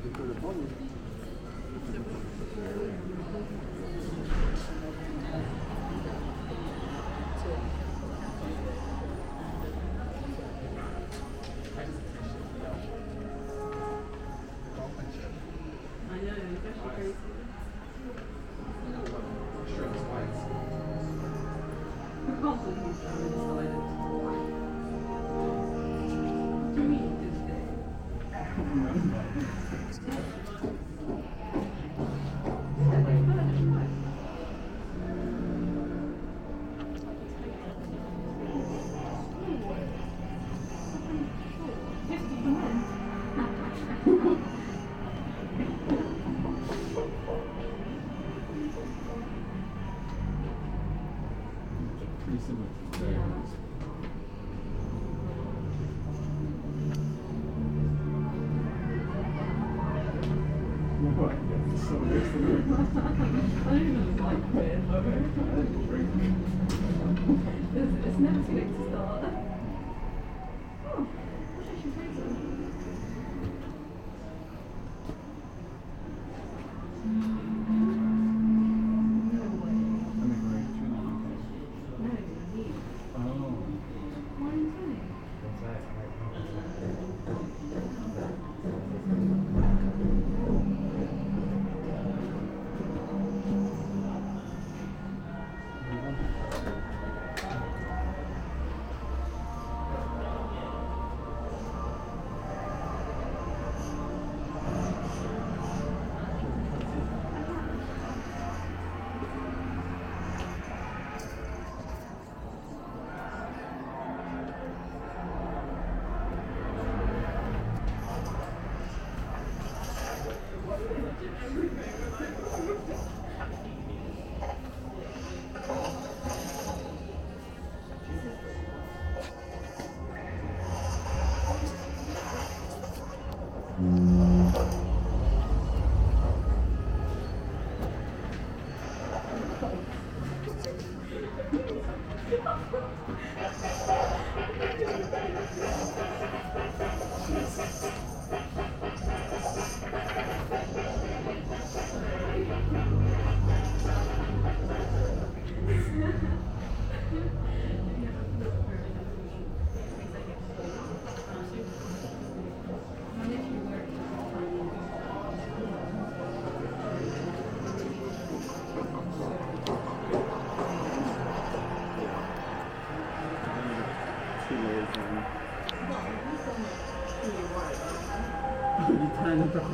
закрыли, помните?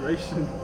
Time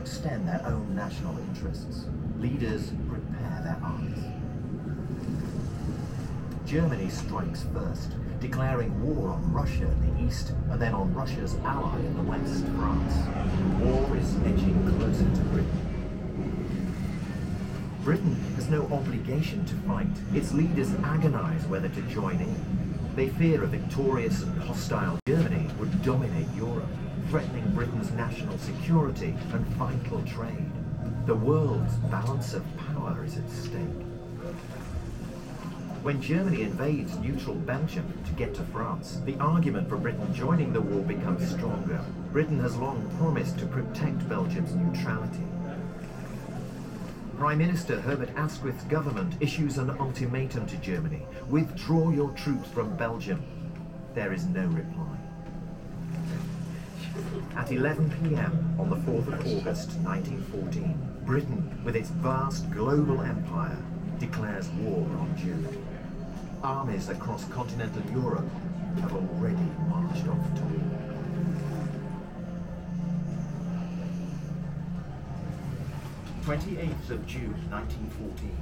extend their own national interests. Leaders prepare their armies. Germany strikes first, declaring war on Russia in the east and then on Russia's ally in the west, France. War is edging closer to Britain. Britain has no obligation to fight. Its leaders agonize whether to join in. They fear a victorious and hostile Germany would dominate Europe, threatening Britain's national security and vital trade. The world's balance of power is at stake. When Germany invades neutral Belgium to get to France, the argument for Britain joining the war becomes stronger. Britain has long promised to protect Belgium's neutrality. Prime Minister Herbert Asquith's government issues an ultimatum to Germany withdraw your troops from Belgium. There is no reply. At 11 pm on the 4th of August 1914, Britain, with its vast global empire, declares war on Germany. Armies across continental Europe have already marched off to war. 28th of June 1914.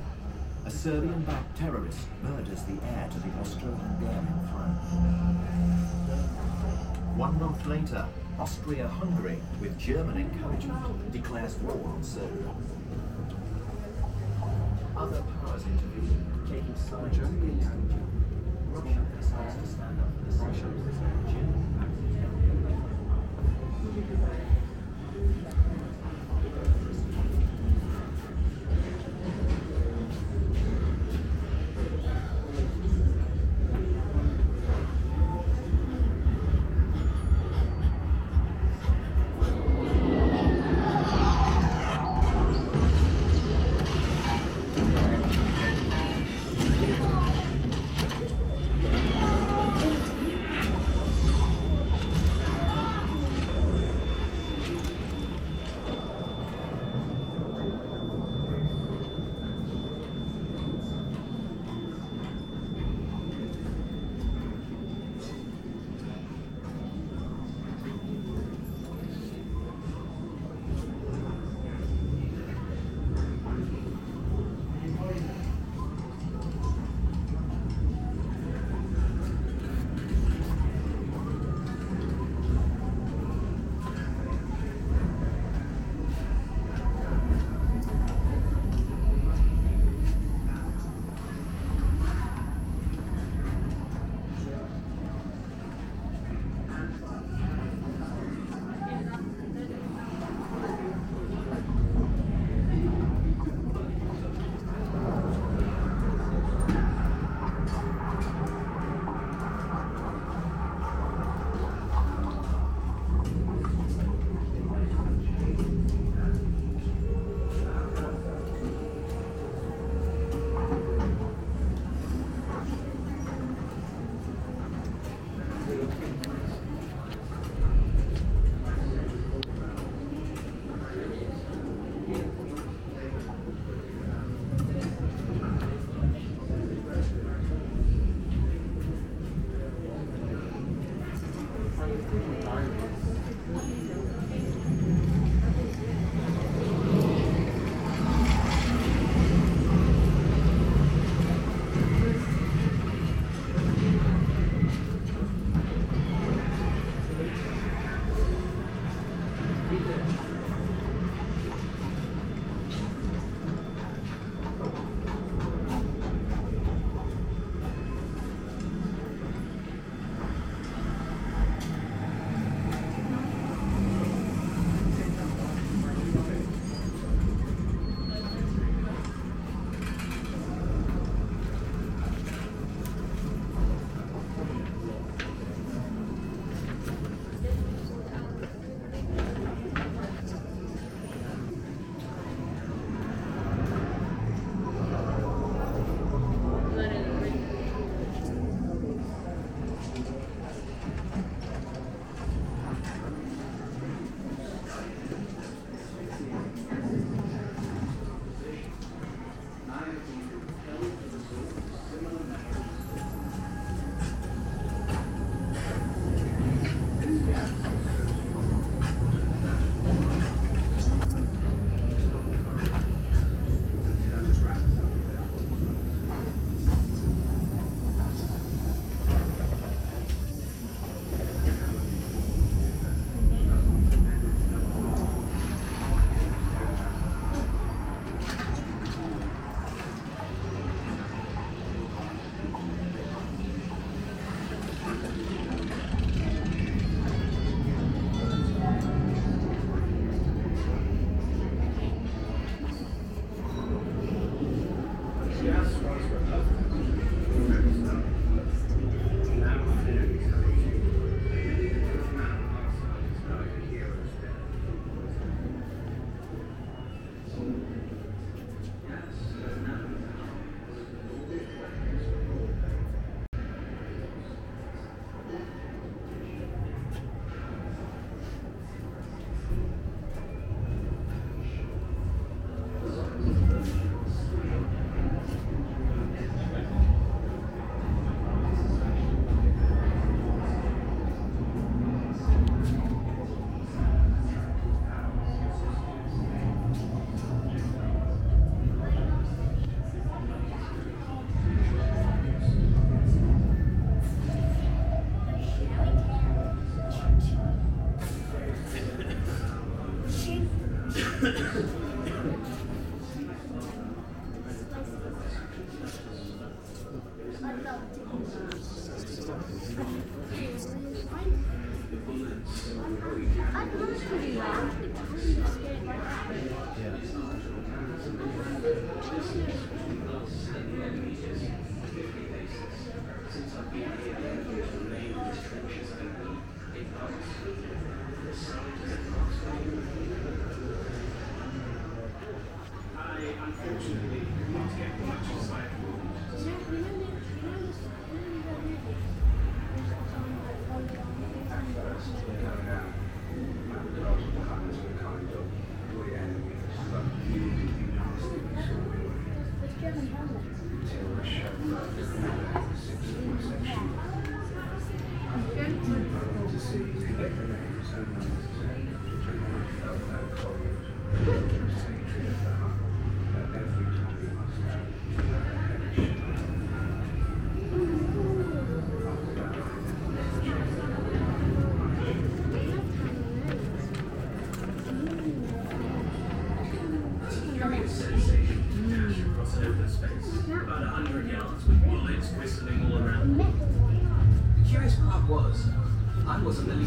A Serbian-backed terrorist murders the heir to the Austro-Hungarian throne. One month later, Austria-Hungary, with German encouragement, declares war on Serbia. Other powers intervene, taking sides Germany. Russia decides to stand up for the Russians. Germany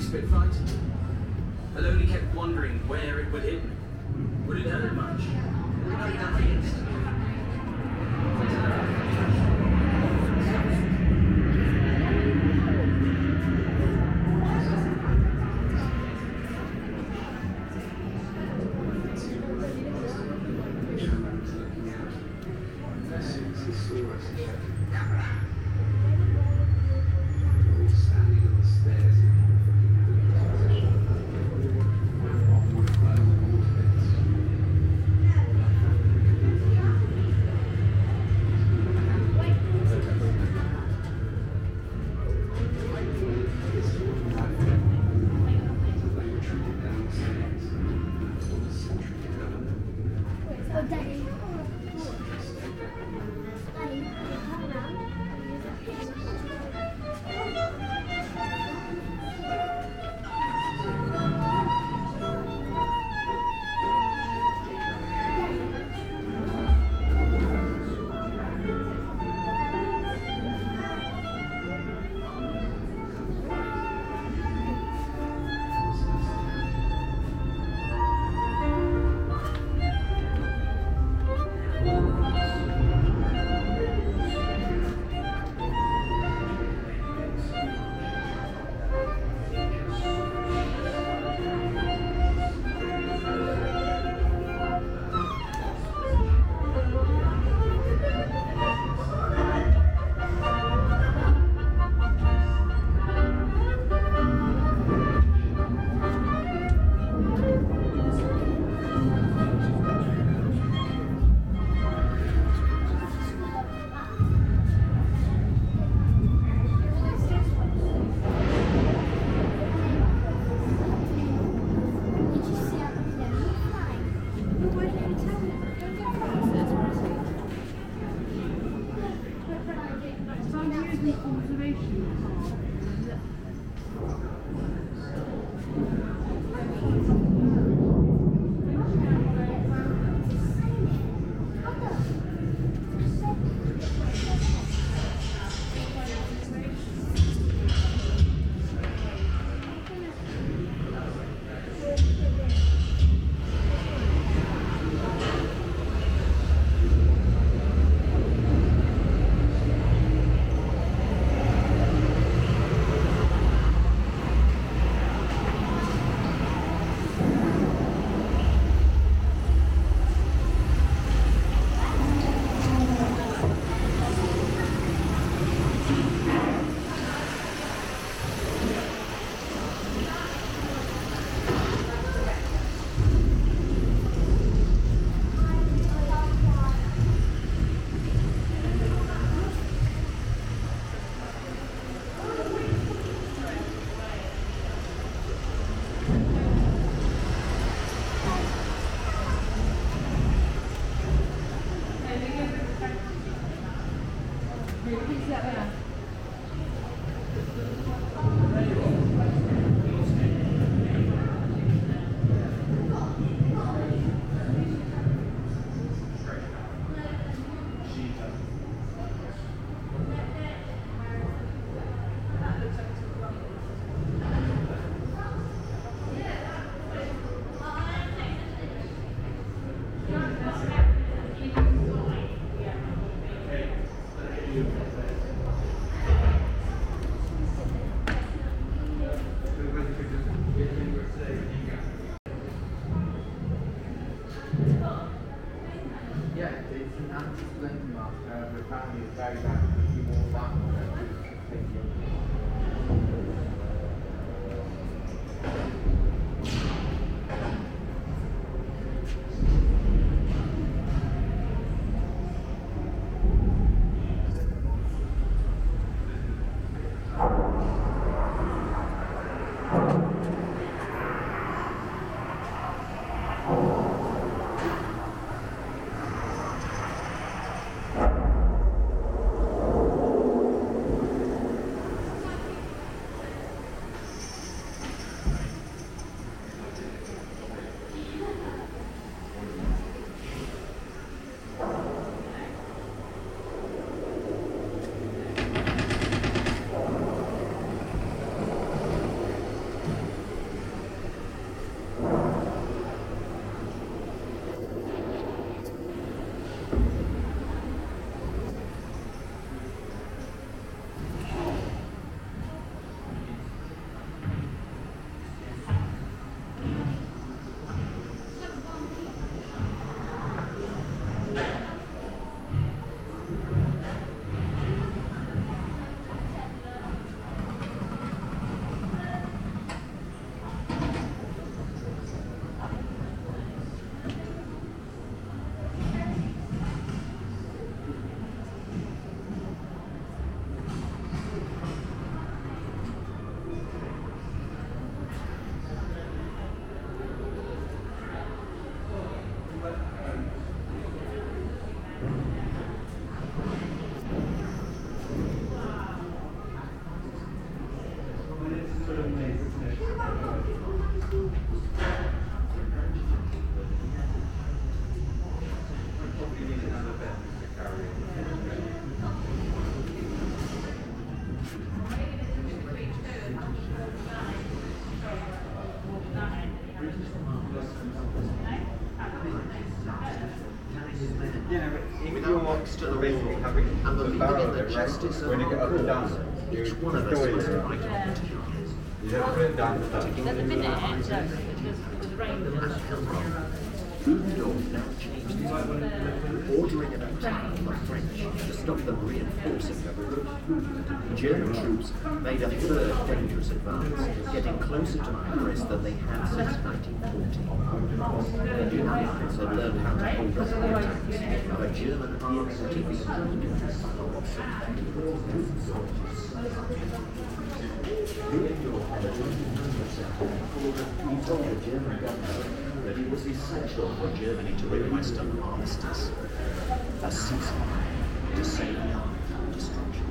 spit flight? I only kept wondering where it would hit me. Would it hurt much? Would it and believing in the justice of when you get up our cause, each one of us enjoy must it. fight on to You have to put it down the At the minute, it's uh, because it was raining. Ludendorff now changed his mind, ordering an attack on the French to stop them reinforcing the route. German troops made a third dangerous advance, getting closer to Paris than they had since 1940. The Allies had learned how to hold up the attacks of a German Ludendorff he told the German government that it was essential for Germany to request an armistice, a ceasefire, to save destruction.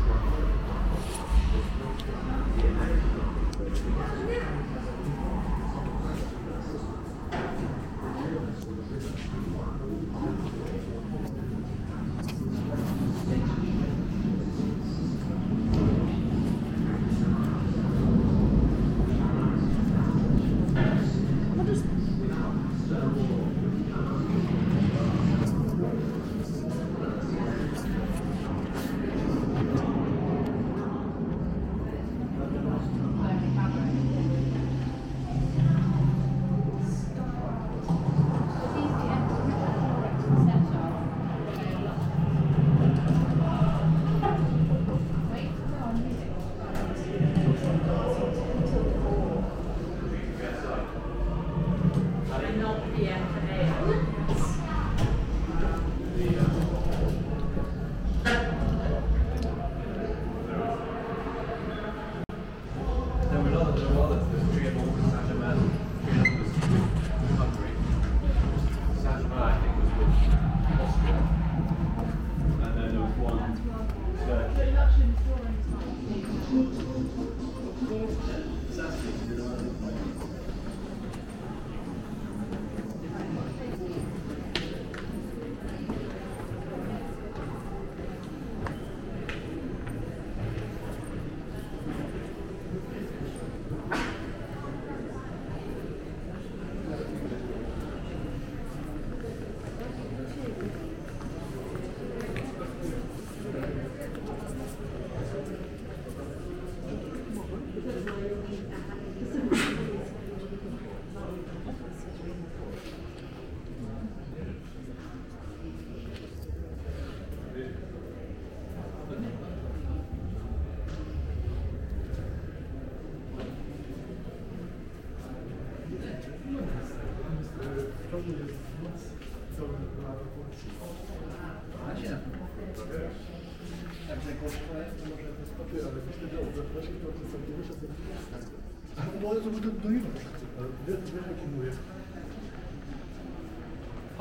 Ah,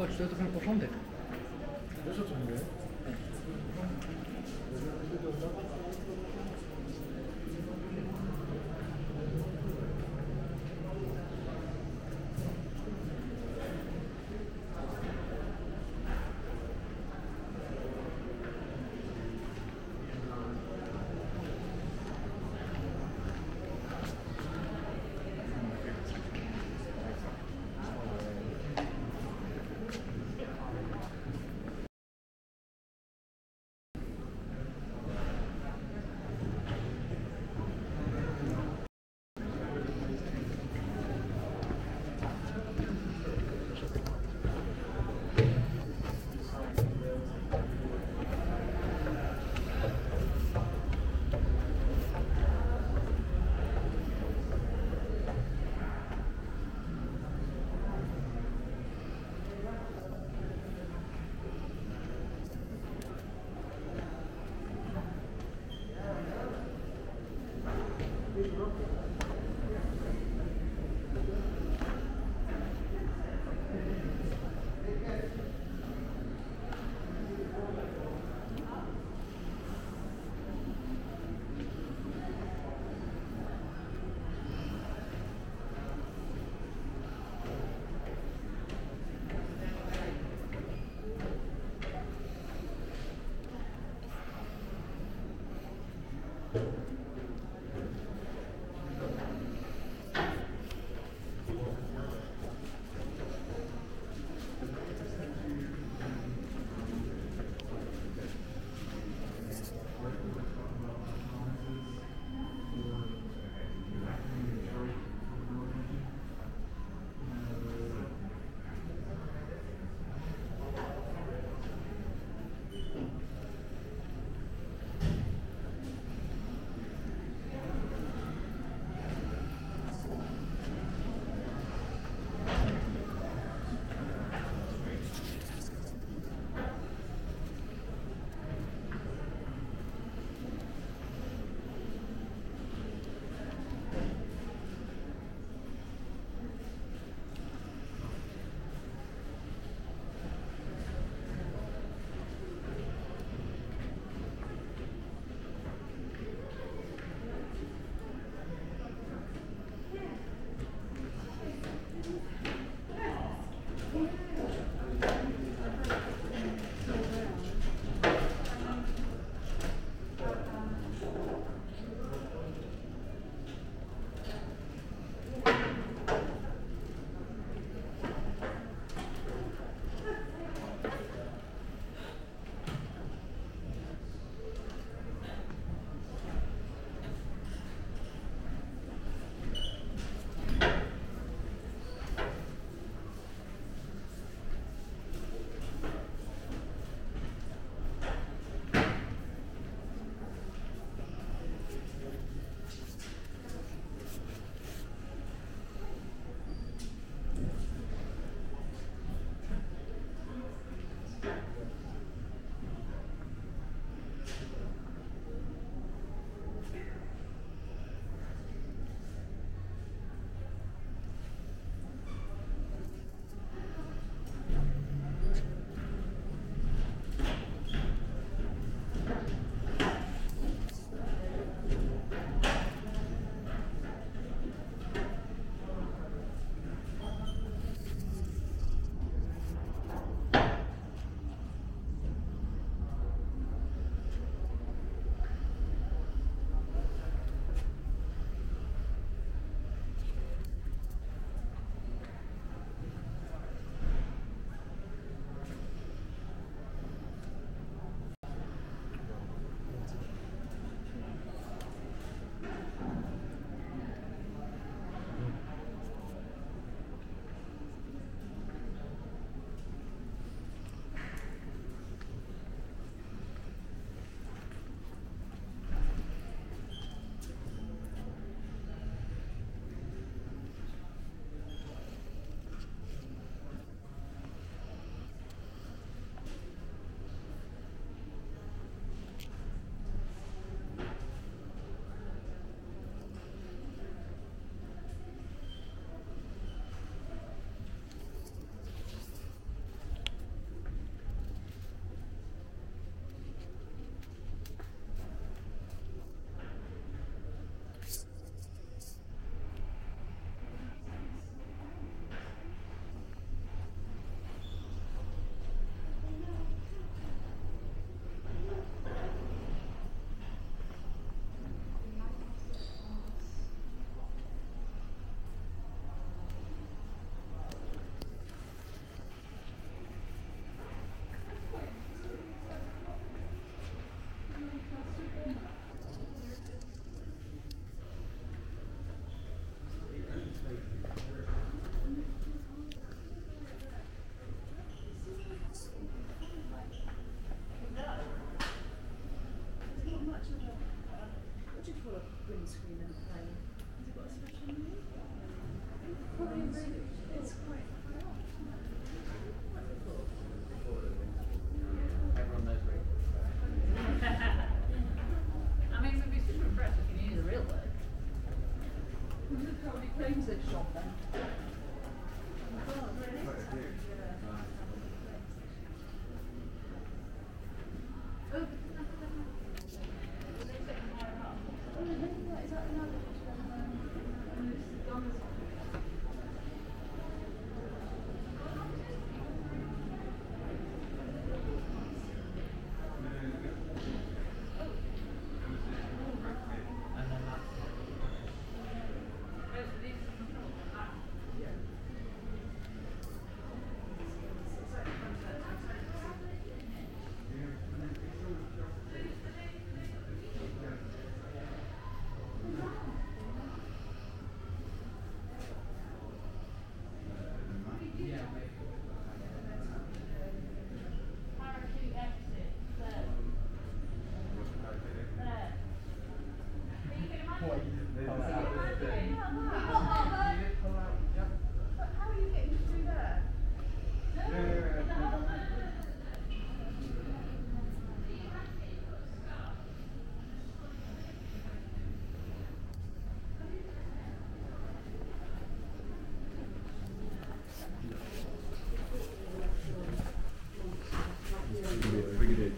tu dois te faire pour chanter.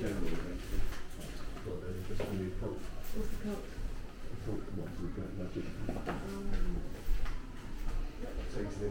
General eventually. But then just a new coat. What's the coat? Coat, what, we've got, that's it. Takes the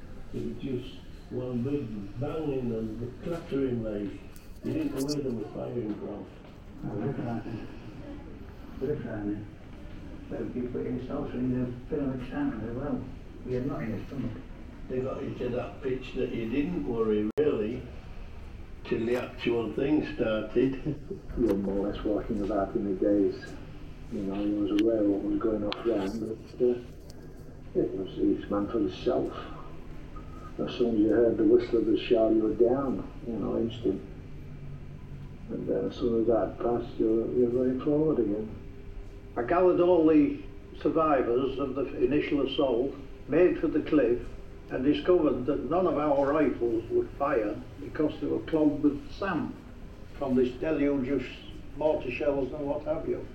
It was just one big banging and the clattering like. You didn't know where they were firing from. Britannia. So you put yourself in the film examiner as well. We had not in the stomach. They got you to that pitch that you didn't worry really till the actual thing started. you were more or less walking about in the days. You know, he was aware what was going off there, but uh, it was each man for himself. As soon as you heard the whistle of the shell, you were down, you know, instant. And then as soon as that passed, you were, you were running forward again. I gathered all the survivors of the initial assault, made for the cliff, and discovered that none of our rifles would fire because they were clogged with sand from this deluge of mortar shells and what have you.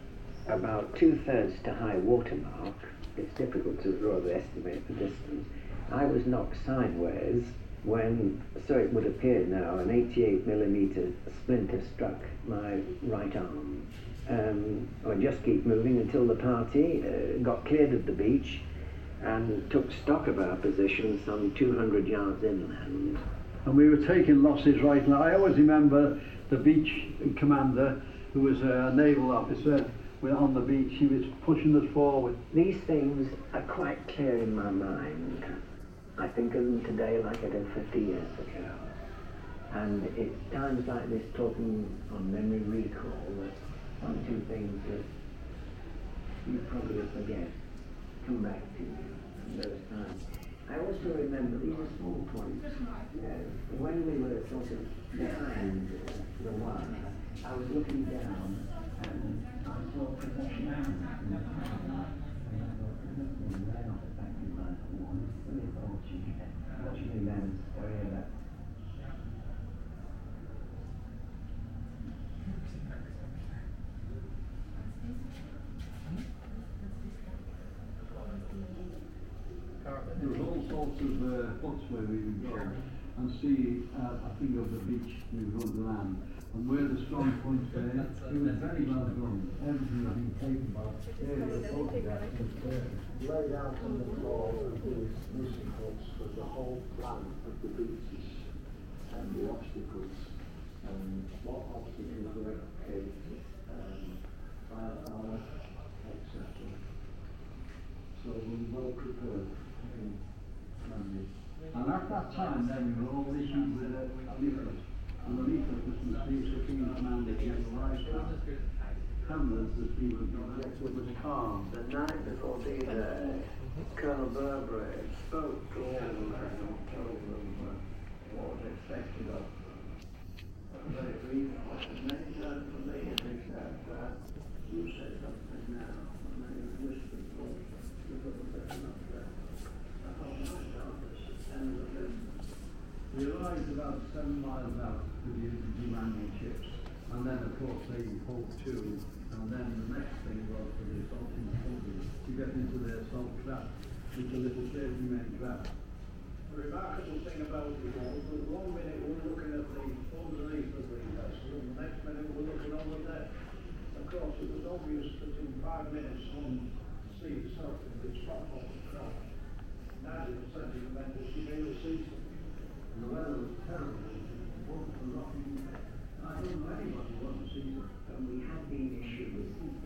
about two thirds to high water mark, it's difficult to rather estimate the distance. I was knocked sideways when, so it would appear now, an 88 millimeter splinter struck my right arm. Um, I just keep moving until the party uh, got cleared of the beach and took stock of our position some 200 yards inland. and we were taking losses right now. I always remember the beach commander who was a naval officer we on the beach he was pushing us forward These things are quite clear in my mind. I think of them today like I did 50 years ago. And it's times like this, talking on memory recall, that one or two things that you probably forget come back to you those times. I also remember these are small points. Uh, when we were sort of behind uh, the one, I was looking down and I saw. That there was all sorts of uh, spots where we would go and see uh, a thing of the beach going to land and where the strong points were it was very well done everything had been taken by aerial photographs and there. laid out on the floor of these Nissen huts was the whole plan of the beaches and the obstacles and what obstacles were created, um, firepower, etc. So we were well prepared in landing. and at that time then we were all issued with a, a the leaflet was from Steve Supreme Commander General Rice cameras that we would project it was calm The night before the uh, Colonel Burberry spoke to all of them and them uh, what was expected of them. Very brief, and then it they said, uh, you said something now, and you've got to better not there. I thought and then We arrived about seven miles out to the landing ships, and then of course they hove to, and then the next thing was for the assaulting soldiers to get into their assault craft, which are little safety main craft. The remarkable thing about it all, that one minute we're looking at the underneath of the vessel, and the next minute we're looking on the deck. Of course, it was obvious that in five minutes from the sea itself, it was spot on the craft. Ninety percent of the men would be able to see something. And the weather was terrible, both the rocky, I don't know anybody who wasn't. And we had been issued with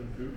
some food?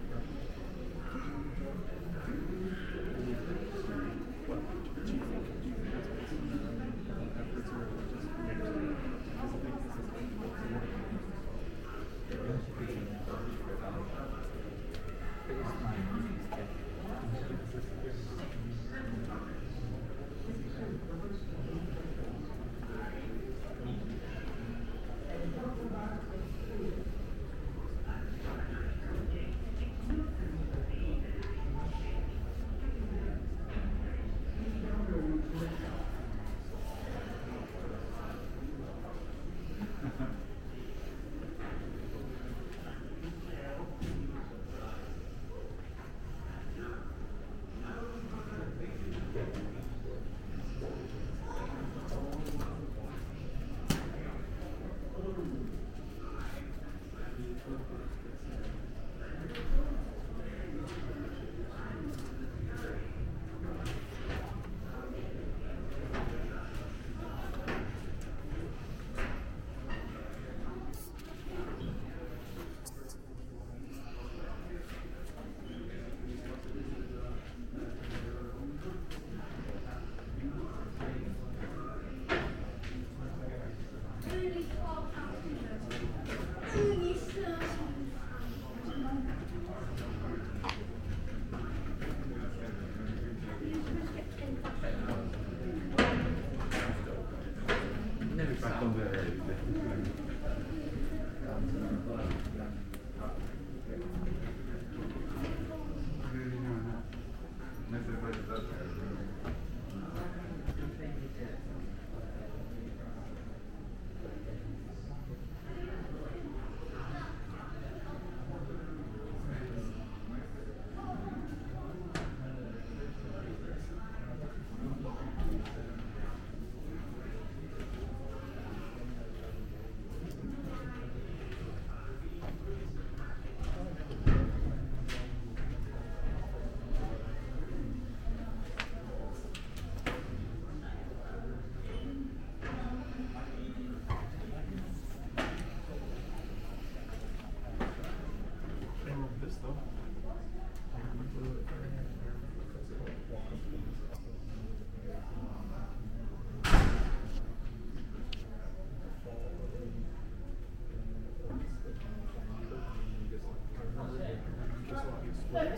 Because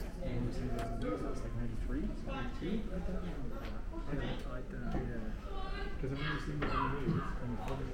I've never seen it in the news. And probably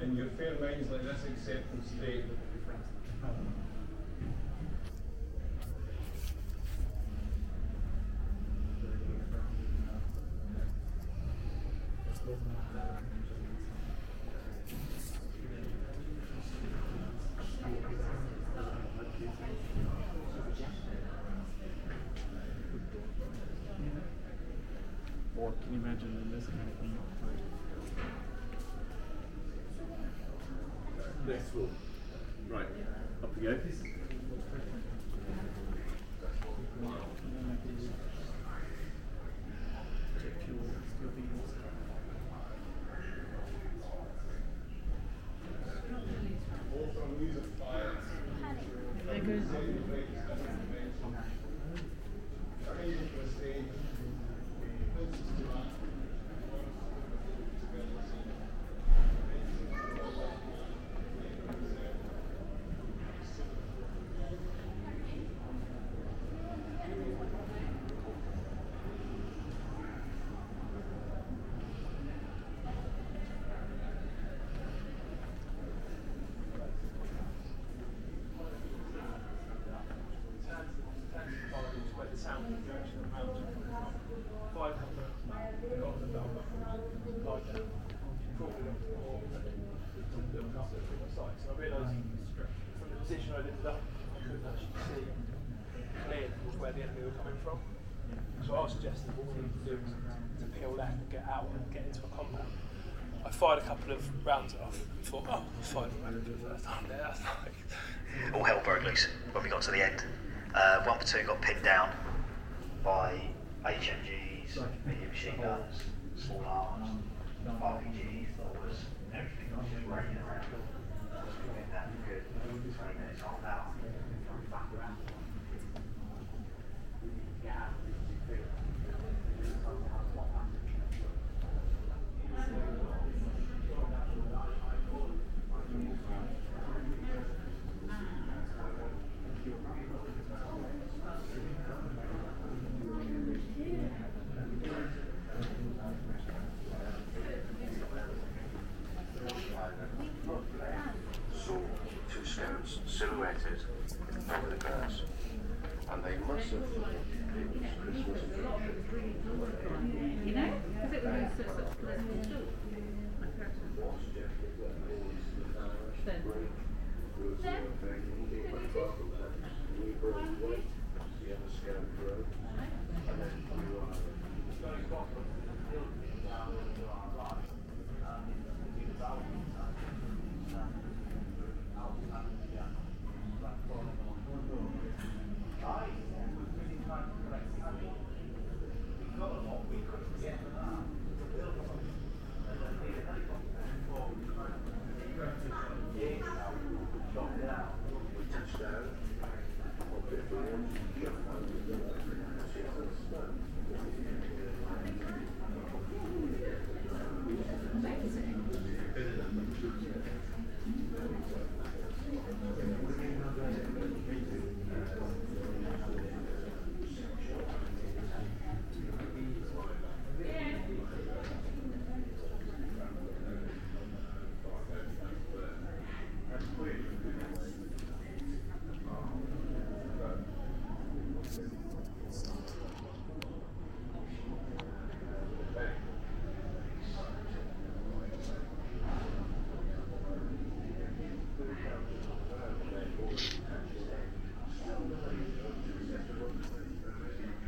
And minds like this state. Or can you imagine in this kind of thing? Next one. Right, up we go. Or looking up at different sites. And I realised from the position I ended up, I couldn't actually see clearly where the enemy were coming from. So I was suggesting what we need to do is to peel left and get out and get into a compound. I fired a couple of rounds off and thought, oh, I fired a round the first time there. All hell broke loose when we got to the end. Uh, one platoon got pinned down by HMGs, medium machine guns, small arms, RPGs, right now.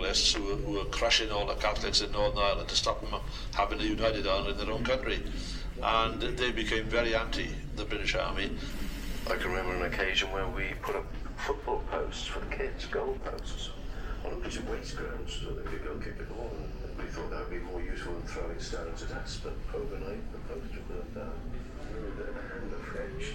imperialists who were, who were crushing all the Catholics in Northern Ireland to stop them having a united Ireland in their own country. And they became very anti the British Army. I can remember an occasion where we put up football posts for the kids, goal posts, on a piece of waste ground so they could go kick the ball. And we thought that would be more useful than throwing stones at us, but overnight the posts were burnt down. We were there and the French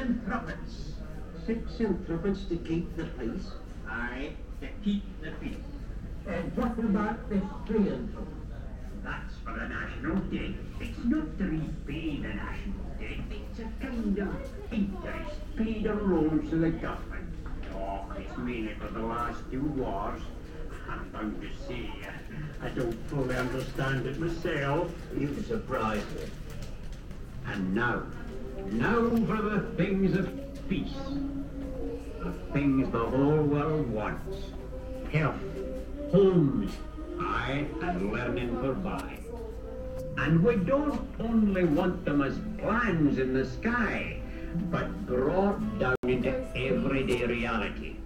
Six centripedes. Six centripedes to keep the peace? Aye, to keep the peace. And what about this triumph? That's for the national debt. It's not to repay the national debt. It's a kind of interest paid on loans to the government. Oh, it's mainly for the last two wars. I'm bound to say, I don't fully understand it myself. You surprise me. And now, now for the things of peace. The things the whole world wants. Health, homes, aye, and learning for buy. And we don't only want them as plans in the sky, but brought down into everyday reality.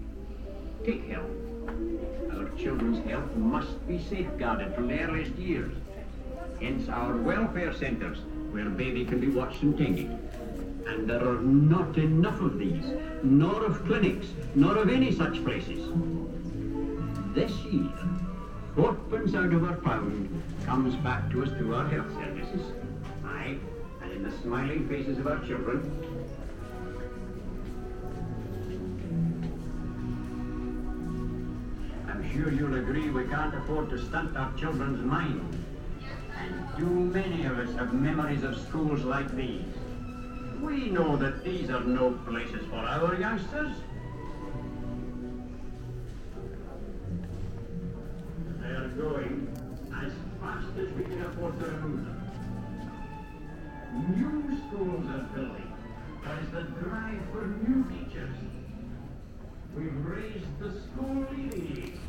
Take health. Our children's health must be safeguarded from the earliest years. Hence our welfare centres, where baby can be watched and tended. And there are not enough of these, nor of clinics, nor of any such places. This year, fourpence out of our pound comes back to us through our health services. Aye, and in the smiling faces of our children. I'm sure you'll agree we can't afford to stunt our children's minds. And too many of us have memories of schools like these. We know that these are no places for our youngsters. They are going as fast as we can afford to remove them. New schools are building. Is the drive for new teachers. We've raised the school leaving.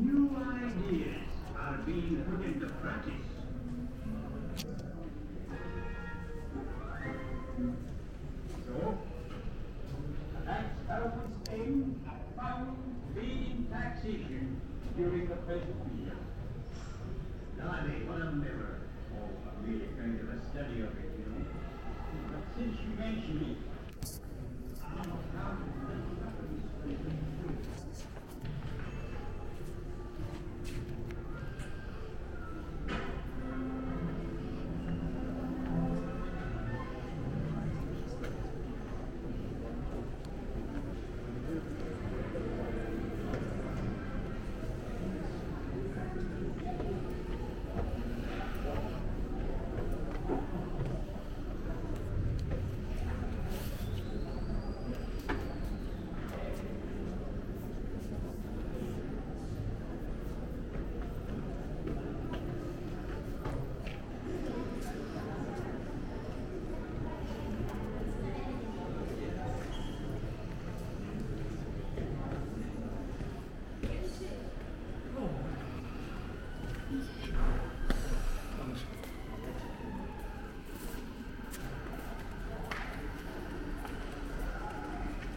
New ideas are being put into practice. That's how we spend a pound paid in taxation during the present year. Blimey, what a mirror. Oh, I'm really kind of a study of it, you know. But since you mention it, I'll have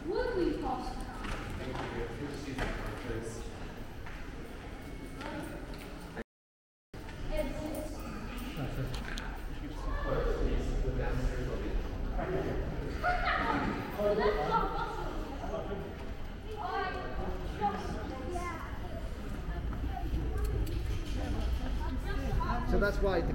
Would we possibly? So that's why the